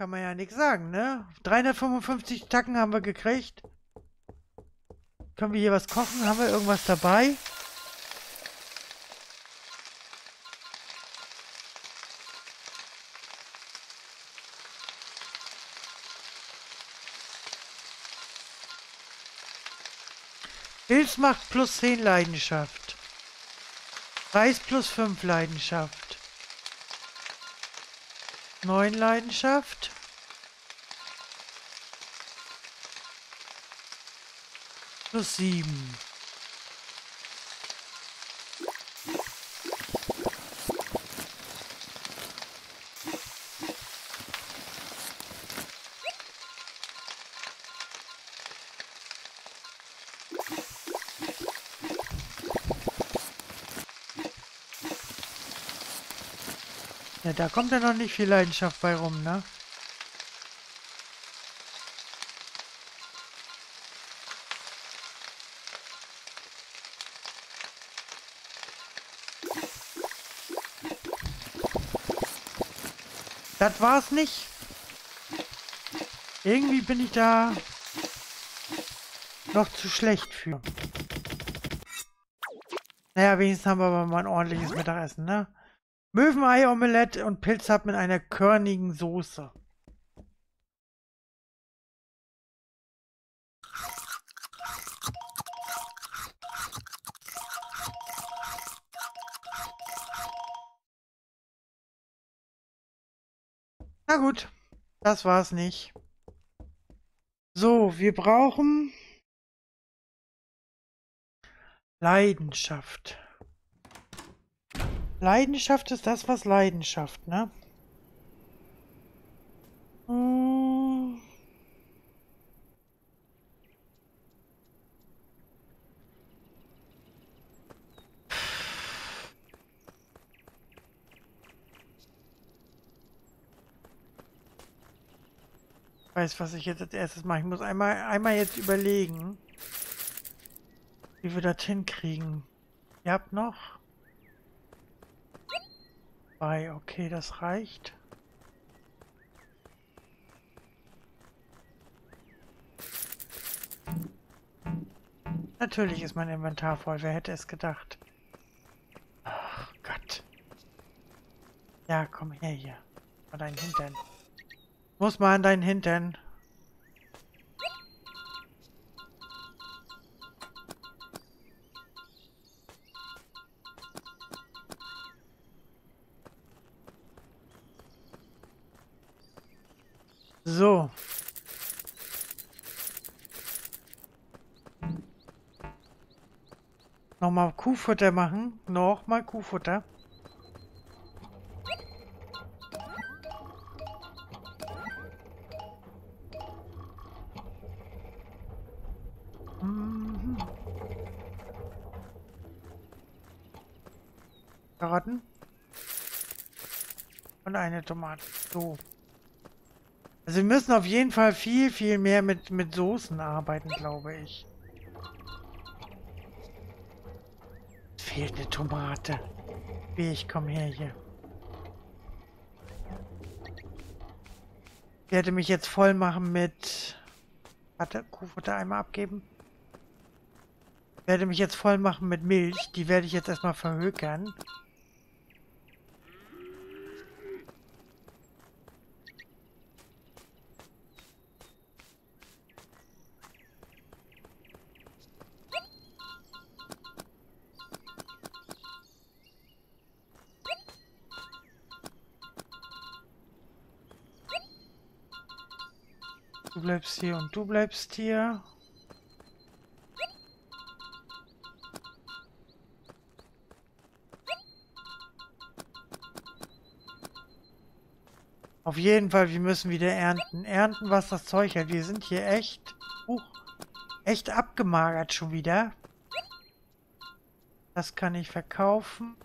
Kann man ja nichts sagen, ne? 355 Tacken haben wir gekriegt. Können wir hier was kochen? Haben wir irgendwas dabei? Hilfsmacht plus 10 Leidenschaft. Preis plus 5 Leidenschaft. 9 Leidenschaft. Plus 7. Ja, da kommt ja noch nicht viel Leidenschaft bei rum, ne? Das war's nicht. Irgendwie bin ich da noch zu schlecht für. Naja, wenigstens haben wir aber mal ein ordentliches Mittagessen, ne? Möwenei-Omelette und Pilzhub mit einer körnigen Soße. Na gut, das war's nicht. So, wir brauchen Leidenschaft. Leidenschaft ist das, was Leidenschaft, ne? Ich weiß, was ich jetzt als erstes mache. Ich muss einmal, einmal jetzt überlegen, wie wir das hinkriegen. Ihr habt noch? Zwei, okay, das reicht. Natürlich ist mein Inventar voll. Wer hätte es gedacht? Ach Gott. Ja, komm her hier. An deinen Hintern. Muss mal an deinen Hintern. Nochmal Kuhfutter machen. Nochmal Kuhfutter. Mhm. Karotten. Und eine Tomate. So. Also wir müssen auf jeden Fall viel, viel mehr mit, mit Soßen arbeiten, glaube ich. Fehlt eine Tomate. Wie, ich komme her hier. Ich werde mich jetzt voll machen mit... Warte, Kuhfutter einmal abgeben. Ich werde mich jetzt voll machen mit Milch. Die werde ich jetzt erstmal verhökern. Bleibst hier und du bleibst hier. Auf jeden Fall, wir müssen wieder ernten. Ernten, was das Zeug hat. Wir sind hier echt, uh, echt abgemagert schon wieder. Das kann ich verkaufen.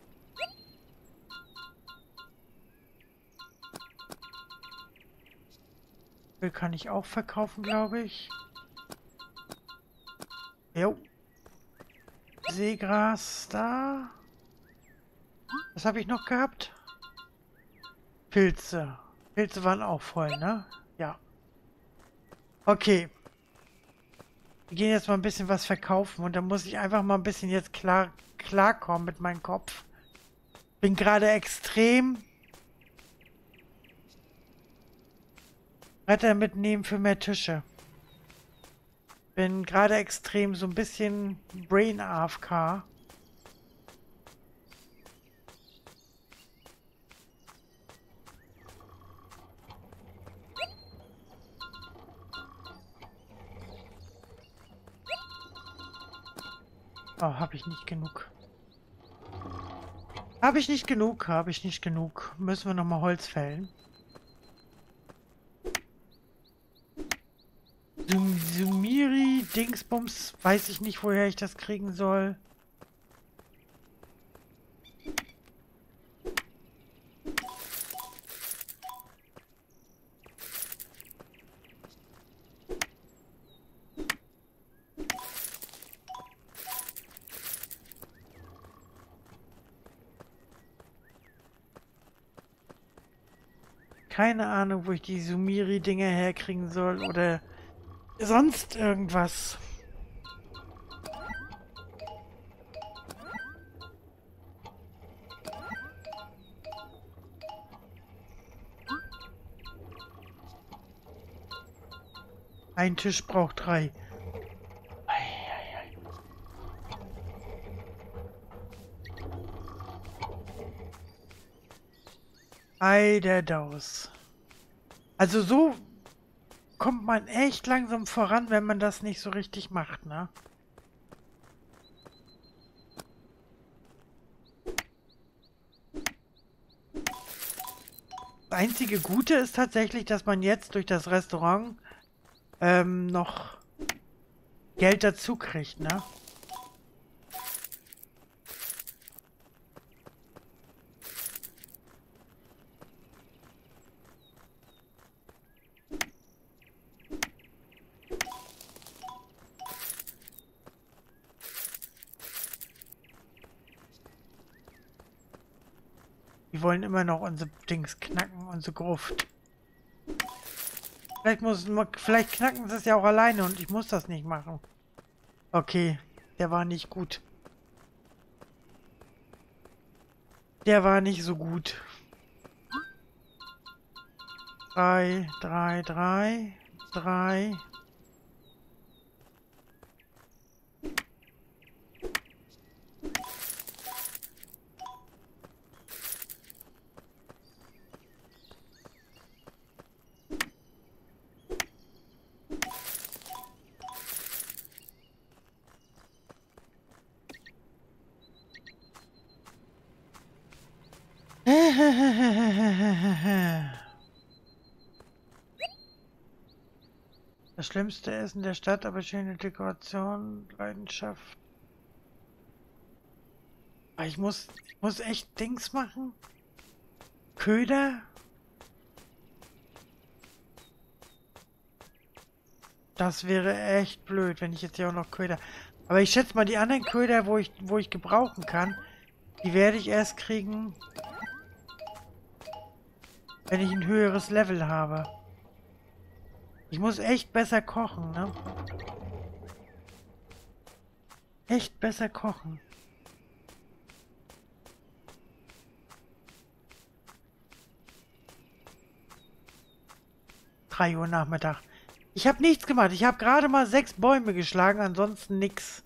Äpfel kann ich auch verkaufen, glaube ich. Jo. Seegras da. Was habe ich noch gehabt? Pilze. Pilze waren auch voll, ne? Ja. Okay. Wir gehen jetzt mal ein bisschen was verkaufen und dann muss ich einfach mal ein bisschen jetzt klar klarkommen mit meinem Kopf. Bin gerade extrem Bretter mitnehmen für mehr Tische. Bin gerade extrem so ein bisschen Brain AFK. Oh, habe ich nicht genug. Habe ich nicht genug, habe ich nicht genug. Müssen wir nochmal Holz fällen. Dingsbums, weiß ich nicht, woher ich das kriegen soll. Keine Ahnung, wo ich die Sumiri-Dinger herkriegen soll oder sonst irgendwas. Ein Tisch braucht drei. Ei der Daus. Also so kommt man echt langsam voran, wenn man das nicht so richtig macht, ne? Das einzige Gute ist tatsächlich, dass man jetzt durch das Restaurant ähm, noch Geld dazu kriegt, ne? wollen immer noch unsere Dings knacken, unsere Gruft. Vielleicht, muss, vielleicht knacken sie es ja auch alleine und ich muss das nicht machen. Okay, der war nicht gut. Der war nicht so gut. 3, 3, 3, 3, schlimmste Essen der Stadt, aber schöne Dekoration, Leidenschaft. Ah, ich muss, ich muss echt Dings machen. Köder. Das wäre echt blöd, wenn ich jetzt hier auch noch Köder... Aber ich schätze mal, die anderen Köder, wo ich, wo ich gebrauchen kann, die werde ich erst kriegen, wenn ich ein höheres Level habe. Ich muss echt besser kochen, ne? Echt besser kochen. Drei Uhr Nachmittag. Ich habe nichts gemacht. Ich habe gerade mal sechs Bäume geschlagen, ansonsten nichts.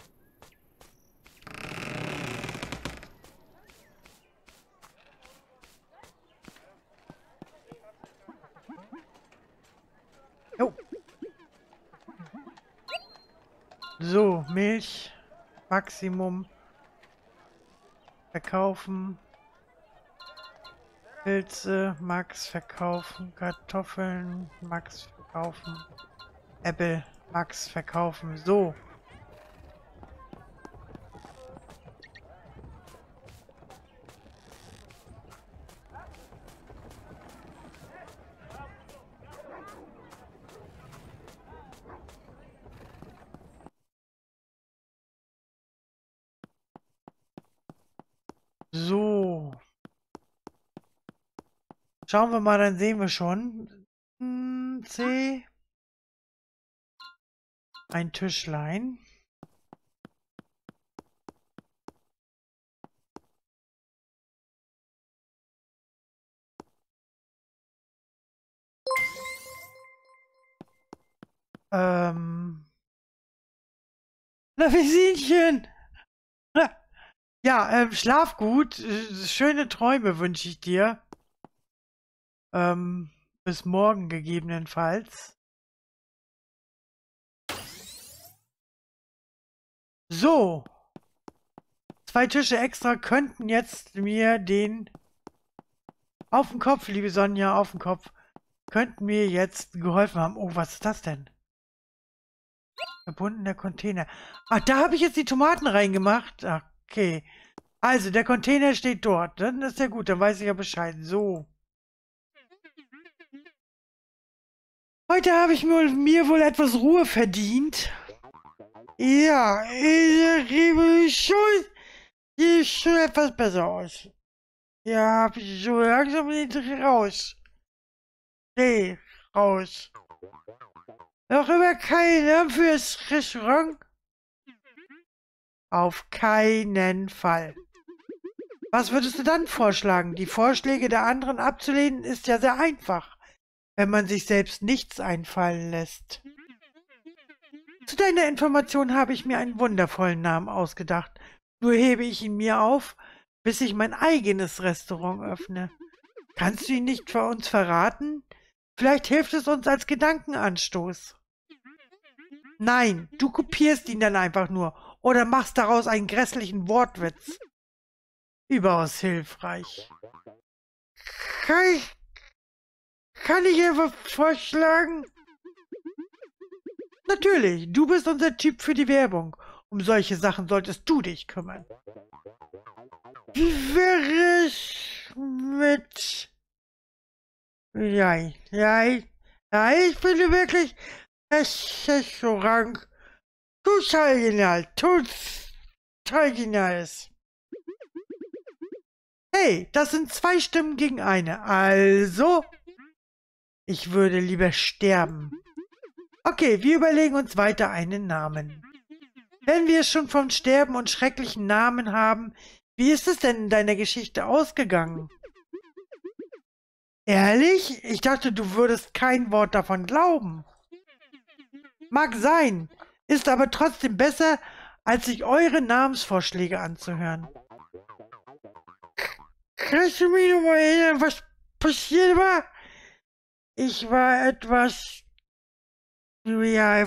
So, Milch. Maximum. Verkaufen. Pilze. Max verkaufen. Kartoffeln. Max verkaufen. Apple. Max verkaufen. So. Schauen wir mal, dann sehen wir schon. Hm, C. Ein Tischlein. Ähm. Na, Visinchen! Ja, ähm, schlaf gut. Schöne Träume wünsche ich dir. Ähm, bis morgen gegebenenfalls. So. Zwei Tische extra könnten jetzt mir den auf den Kopf, liebe Sonja, auf den Kopf, könnten mir jetzt geholfen haben. Oh, was ist das denn? Verbundener Container. Ach, da habe ich jetzt die Tomaten reingemacht. Okay. Also, der Container steht dort. Dann ist ja gut, dann weiß ich ja Bescheid. So. Heute habe ich mir wohl etwas Ruhe verdient. Ja, ich gebe schon, sieht schon etwas besser aus. Ja, hab ich so langsam nicht raus. Nee, raus. Noch immer keiner fürs Restaurant? Auf keinen Fall. Was würdest du dann vorschlagen? Die Vorschläge der anderen abzulehnen ist ja sehr einfach, wenn man sich selbst nichts einfallen lässt. Zu deiner Information habe ich mir einen wundervollen Namen ausgedacht. Nur hebe ich ihn mir auf, bis ich mein eigenes Restaurant öffne. Kannst du ihn nicht für uns verraten? Vielleicht hilft es uns als Gedankenanstoß. Nein, du kopierst ihn dann einfach nur oder machst daraus einen grässlichen Wortwitz. Überaus hilfreich. Kann ich, kann ich einfach vorschlagen? Natürlich, du bist unser Typ für die Werbung. Um solche Sachen solltest du dich kümmern. Wie wäre es mit... Ja, ja, ja, ich finde wirklich, Restaurant total genial, total genial ist. Hey, das sind zwei Stimmen gegen eine. Also, ich würde lieber sterben. Okay, wir überlegen uns weiter einen Namen. Wenn wir schon vom Sterben und schrecklichen Namen haben, wie ist es denn in deiner Geschichte ausgegangen? Ehrlich? Ich dachte, du würdest kein Wort davon glauben. Mag sein, ist aber trotzdem besser, als sich eure Namensvorschläge anzuhören. Kannst du mich nochmal erinnern, was passiert war? Ich war etwas, ja,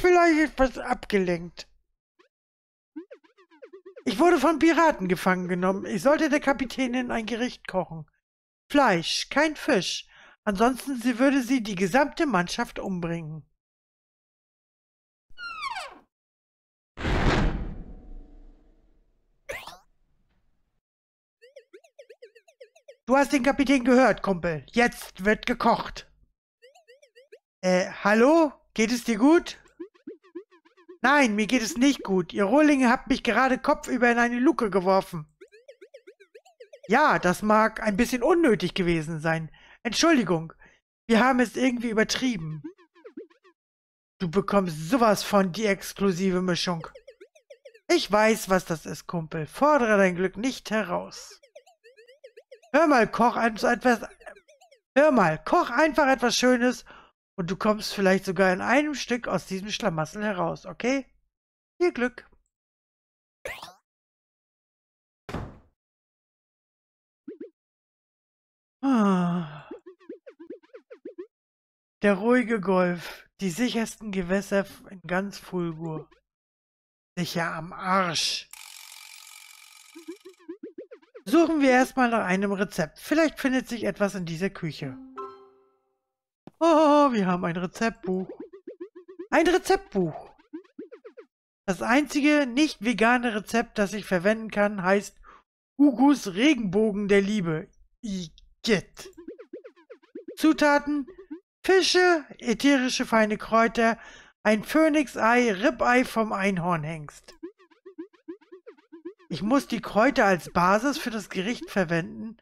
vielleicht etwas abgelenkt. Ich wurde von Piraten gefangen genommen. Ich sollte der Kapitänin ein Gericht kochen. Fleisch, kein Fisch. Ansonsten würde sie die gesamte Mannschaft umbringen. Du hast den Kapitän gehört, Kumpel. Jetzt wird gekocht. Äh, hallo? Geht es dir gut? Nein, mir geht es nicht gut. Ihr Rohlinge habt mich gerade kopfüber in eine Luke geworfen. Ja, das mag ein bisschen unnötig gewesen sein. Entschuldigung, wir haben es irgendwie übertrieben. Du bekommst sowas von die exklusive Mischung. Ich weiß, was das ist, Kumpel. Fordere dein Glück nicht heraus. Hör mal, koch etwas. Hör mal, koch einfach etwas Schönes und du kommst vielleicht sogar in einem Stück aus diesem Schlamassel heraus, okay? Viel Glück. Ah. Der ruhige Golf, die sichersten Gewässer in ganz Fulgur. Sicher am Arsch. Suchen wir erstmal nach einem Rezept. Vielleicht findet sich etwas in dieser Küche. Oh, wir haben ein Rezeptbuch. Ein Rezeptbuch. Das einzige nicht vegane Rezept, das ich verwenden kann, heißt Ugus Regenbogen der Liebe. Igitt. Zutaten: Fische, ätherische feine Kräuter, ein Phönixei, Rippei vom Einhornhengst. Ich muss die Kräuter als Basis für das Gericht verwenden.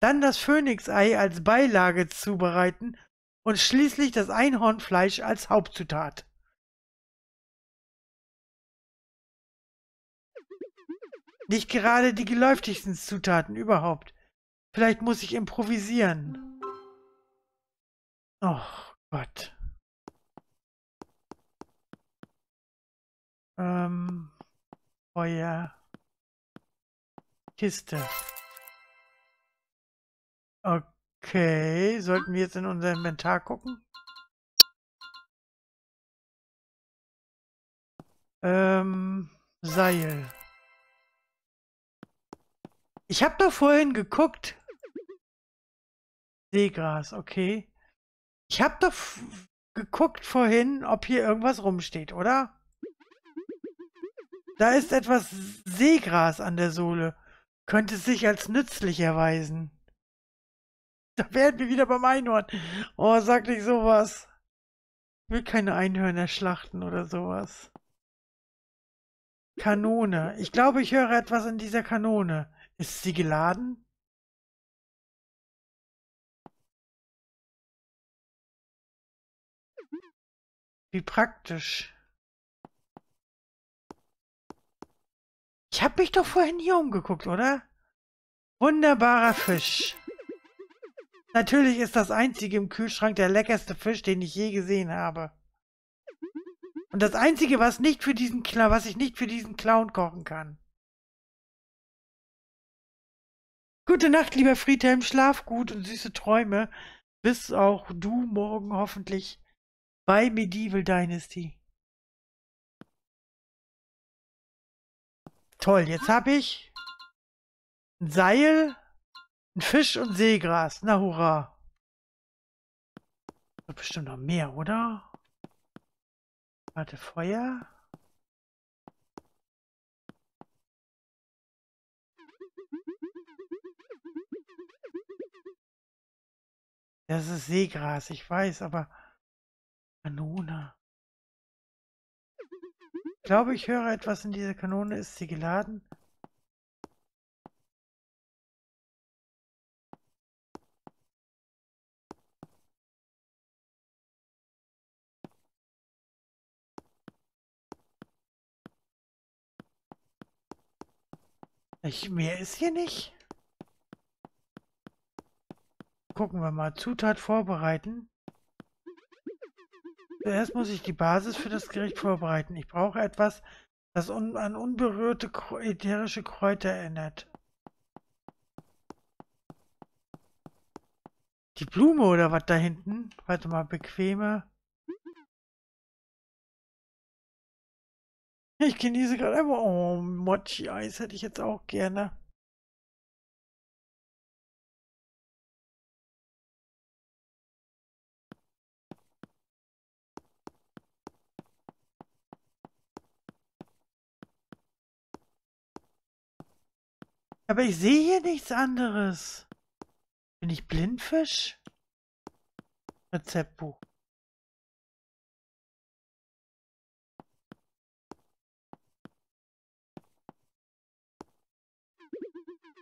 dann das Phönixei als Beilage zubereiten und schließlich das Einhornfleisch als Hauptzutat. Nicht gerade die geläufigsten Zutaten überhaupt. Vielleicht muss ich improvisieren. Oh Gott. Ähm, Feuer. Kiste. Okay, sollten wir jetzt in unser Inventar gucken? Ähm, Seil. Ich habe doch vorhin geguckt. Seegras, okay. Ich habe doch geguckt vorhin, ob hier irgendwas rumsteht, oder? Da ist etwas Seegras an der Sohle. Könnte sich als nützlich erweisen. Da werden wir wieder beim Einhorn. Oh, sag nicht sowas. Ich will keine Einhörner schlachten oder sowas. Kanone. Ich glaube, ich höre etwas in dieser Kanone. Ist sie geladen? Wie praktisch. Ich habe mich doch vorhin hier umgeguckt, oder? Wunderbarer Fisch. Natürlich ist das einzige im Kühlschrank der leckerste Fisch, den ich je gesehen habe. Und das einzige, was nicht für diesen Clown, was ich nicht für diesen Clown kochen kann. Gute Nacht, lieber Friedhelm, schlaf gut und süße Träume, bis auch du morgen hoffentlich bei Medieval Dynasty. Toll, jetzt habe ich ein Seil, ein Fisch und Seegras. Na hurra. Bestimmt noch mehr, oder? Warte, Feuer. Das ist Seegras, ich weiß, aber Kanone. Ich glaube, ich höre etwas in dieser Kanone. Ist sie geladen? Ich, mehr ist hier nicht. Gucken wir mal. Zutat vorbereiten. Zuerst muss ich die Basis für das Gericht vorbereiten. Ich brauche etwas, das un an unberührte ätherische Kräuter erinnert. Die Blume oder was da hinten? Warte mal, bequeme. Ich genieße gerade einfach. Oh, Mochi-Eis hätte ich jetzt auch gerne. Aber ich sehe hier nichts anderes. Bin ich Blindfisch? Rezeptbuch.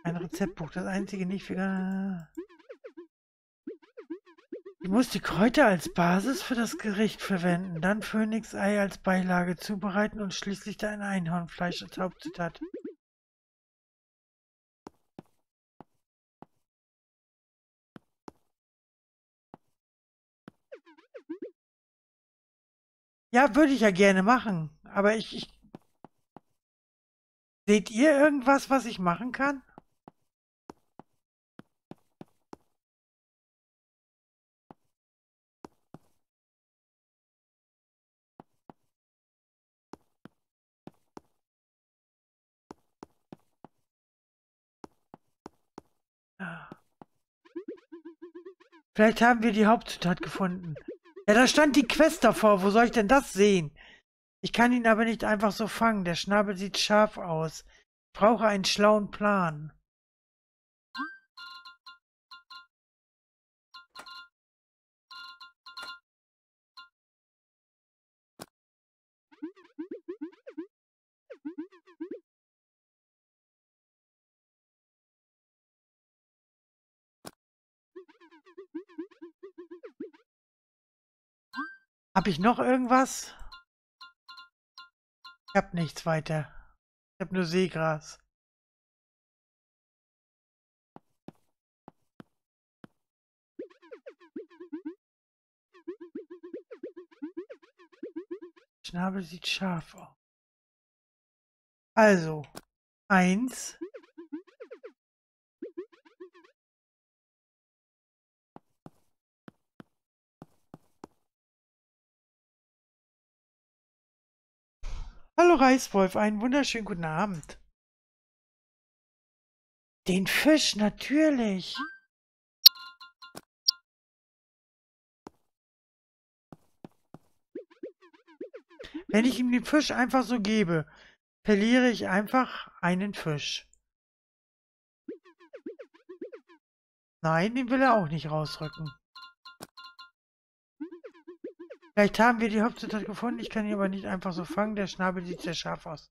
Ein Rezeptbuch, das einzige nicht vegan. Ich muss die Kräuter als Basis für das Gericht verwenden, dann Phönixei als Beilage zubereiten und schließlich dein Einhornfleisch als Hauptzutat. Ja, würde ich ja gerne machen, aber ich, ich... Seht ihr irgendwas, was ich machen kann? Vielleicht haben wir die Hauptzutat gefunden. Ja, da stand die Quest davor. Wo soll ich denn das sehen? Ich kann ihn aber nicht einfach so fangen. Der Schnabel sieht scharf aus. Ich brauche einen schlauen Plan. Habe ich noch irgendwas? Ich habe nichts weiter. Ich habe nur Seegras. Schnabel sieht scharf aus. Also, eins. Hallo Reiswolf, einen wunderschönen guten Abend. Den Fisch, natürlich. Wenn ich ihm den Fisch einfach so gebe, verliere ich einfach einen Fisch. Nein, den will er auch nicht rausrücken. Vielleicht haben wir die Hauptzutat gefunden, ich kann ihn aber nicht einfach so fangen. Der Schnabel sieht sehr scharf aus.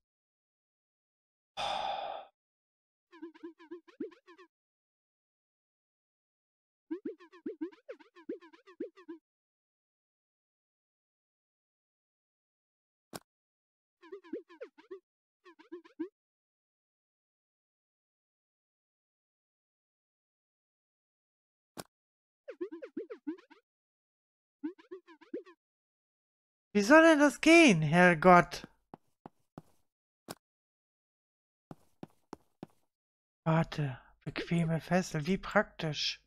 Wie soll denn das gehen, Herrgott? Warte, bequeme Fessel, wie praktisch.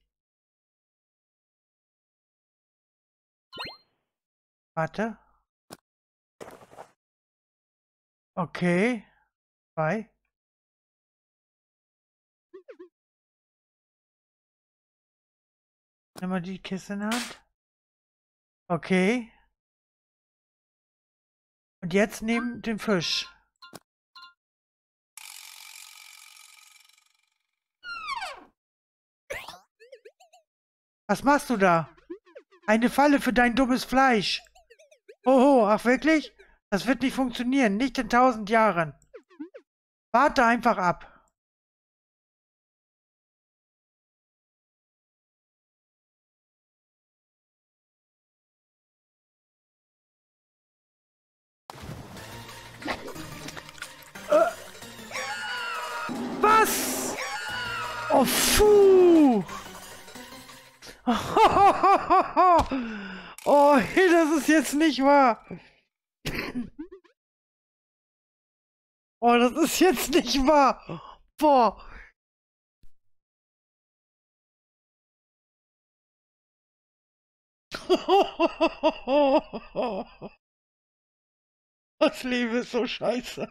Warte. Okay. Zwei. Nimm mal die Kiste in Hand. Okay. Und jetzt nehmen den Fisch. Was machst du da? Eine Falle für dein dummes Fleisch. Oho, ach wirklich? Das wird nicht funktionieren, nicht in tausend Jahren. Warte einfach ab. Puh. Oh, das ist jetzt nicht wahr. Oh, das ist jetzt nicht wahr. Boah. Das Leben ist so scheiße.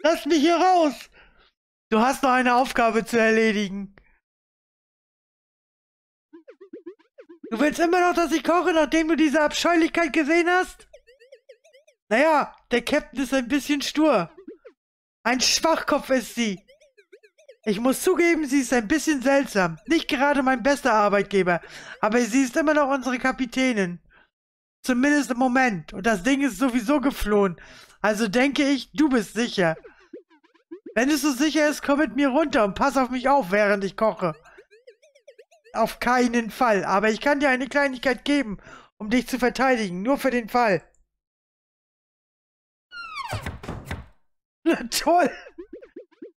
Lass mich hier raus! Du hast noch eine Aufgabe zu erledigen. Du willst immer noch, dass ich koche, nachdem du diese Abscheulichkeit gesehen hast? Naja, der Captain ist ein bisschen stur. Ein Schwachkopf ist sie. Ich muss zugeben, sie ist ein bisschen seltsam. Nicht gerade mein bester Arbeitgeber, aber sie ist immer noch unsere Kapitänin. Zumindest im Moment. Und das Ding ist sowieso geflohen. Also denke ich, du bist sicher. Wenn es so sicher ist, komm mit mir runter und pass auf mich auf, während ich koche. Auf keinen Fall. Aber ich kann dir eine Kleinigkeit geben, um dich zu verteidigen. Nur für den Fall. Na toll.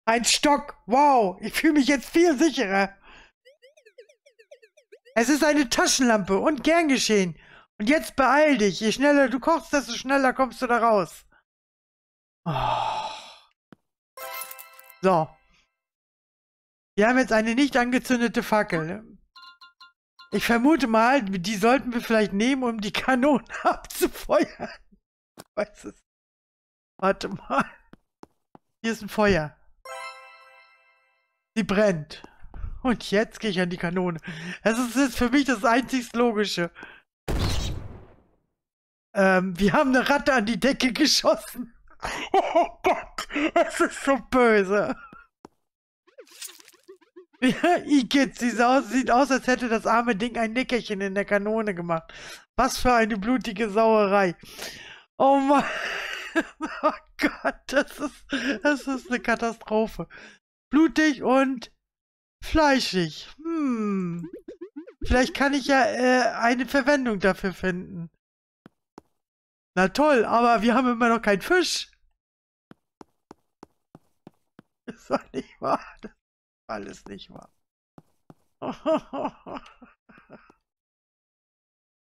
Ein Stock. Wow. Ich fühle mich jetzt viel sicherer. Es ist eine Taschenlampe und gern geschehen. Und jetzt beeil dich. Je schneller du kochst, desto schneller kommst du da raus. Oh. So. Wir haben jetzt eine nicht angezündete Fackel. Ne? Ich vermute mal, die sollten wir vielleicht nehmen, um die Kanone abzufeuern. Weiß es. Warte mal. Hier ist ein Feuer. Sie brennt. Und jetzt gehe ich an die Kanone. Das ist jetzt für mich das einzig Logische. Ähm, wir haben eine Ratte an die Decke geschossen. Oh Gott, es ist so böse. Ja, Igitt, sieht aus, sieht aus, als hätte das arme Ding ein Nickerchen in der Kanone gemacht. Was für eine blutige Sauerei. Oh Mann. Oh Gott, das ist, das ist eine Katastrophe. Blutig und fleischig. Hm. Vielleicht kann ich ja äh, eine Verwendung dafür finden. Na toll, aber wir haben immer noch keinen Fisch. Das war nicht wahr. Ist alles nicht wahr.